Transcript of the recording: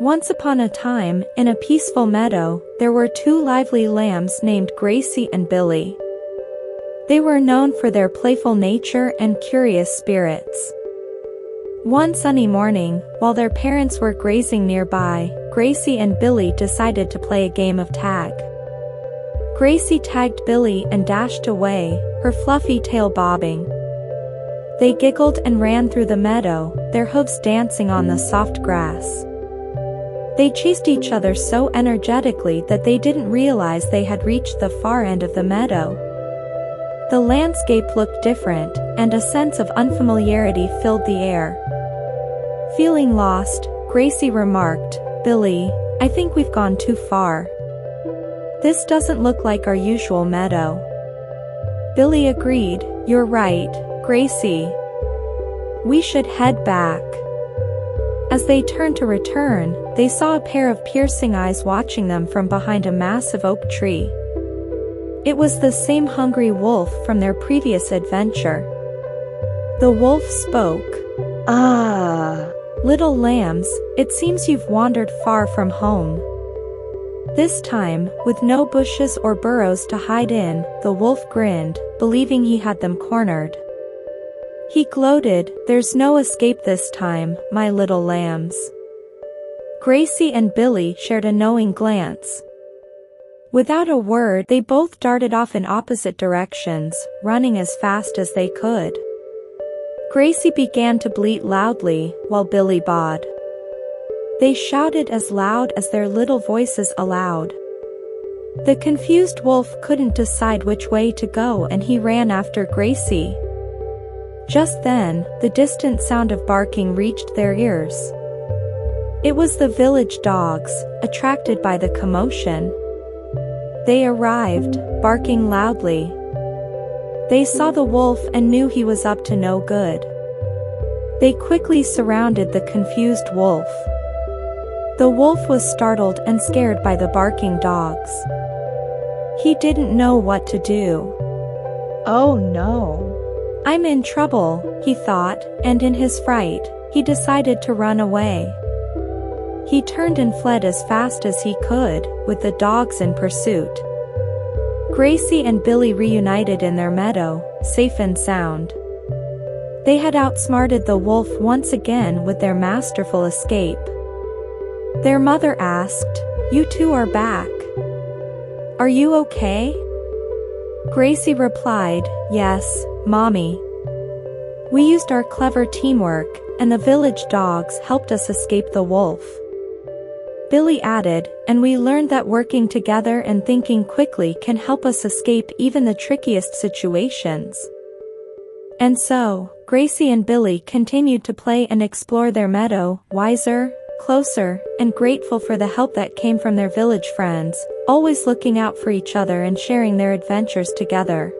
Once upon a time, in a peaceful meadow, there were two lively lambs named Gracie and Billy. They were known for their playful nature and curious spirits. One sunny morning, while their parents were grazing nearby, Gracie and Billy decided to play a game of tag. Gracie tagged Billy and dashed away, her fluffy tail bobbing. They giggled and ran through the meadow, their hooves dancing on the soft grass. They chased each other so energetically that they didn't realize they had reached the far end of the meadow. The landscape looked different, and a sense of unfamiliarity filled the air. Feeling lost, Gracie remarked, Billy, I think we've gone too far. This doesn't look like our usual meadow. Billy agreed, you're right, Gracie. We should head back. As they turned to return, they saw a pair of piercing eyes watching them from behind a massive oak tree. It was the same hungry wolf from their previous adventure. The wolf spoke. Ah, little lambs, it seems you've wandered far from home. This time, with no bushes or burrows to hide in, the wolf grinned, believing he had them cornered. He gloated, there's no escape this time, my little lambs. Gracie and Billy shared a knowing glance. Without a word they both darted off in opposite directions, running as fast as they could. Gracie began to bleat loudly, while Billy bawed. They shouted as loud as their little voices allowed. The confused wolf couldn't decide which way to go and he ran after Gracie. Just then, the distant sound of barking reached their ears. It was the village dogs, attracted by the commotion. They arrived, barking loudly. They saw the wolf and knew he was up to no good. They quickly surrounded the confused wolf. The wolf was startled and scared by the barking dogs. He didn't know what to do. Oh no. I'm in trouble, he thought, and in his fright, he decided to run away. He turned and fled as fast as he could, with the dogs in pursuit. Gracie and Billy reunited in their meadow, safe and sound. They had outsmarted the wolf once again with their masterful escape. Their mother asked, You two are back. Are you okay? Gracie replied, Yes, Mommy. We used our clever teamwork, and the village dogs helped us escape the wolf. Billy added, and we learned that working together and thinking quickly can help us escape even the trickiest situations. And so, Gracie and Billy continued to play and explore their meadow, wiser, closer, and grateful for the help that came from their village friends, always looking out for each other and sharing their adventures together.